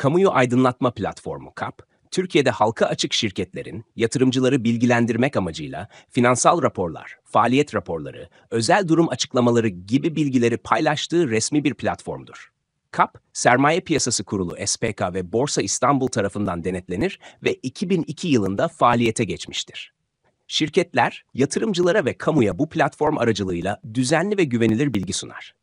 Kamuyu aydınlatma platformu KAP, Türkiye'de halka açık şirketlerin yatırımcıları bilgilendirmek amacıyla finansal raporlar, faaliyet raporları, özel durum açıklamaları gibi bilgileri paylaştığı resmi bir platformdur. KAP, Sermaye Piyasası Kurulu SPK ve Borsa İstanbul tarafından denetlenir ve 2002 yılında faaliyete geçmiştir. Şirketler, yatırımcılara ve kamuya bu platform aracılığıyla düzenli ve güvenilir bilgi sunar.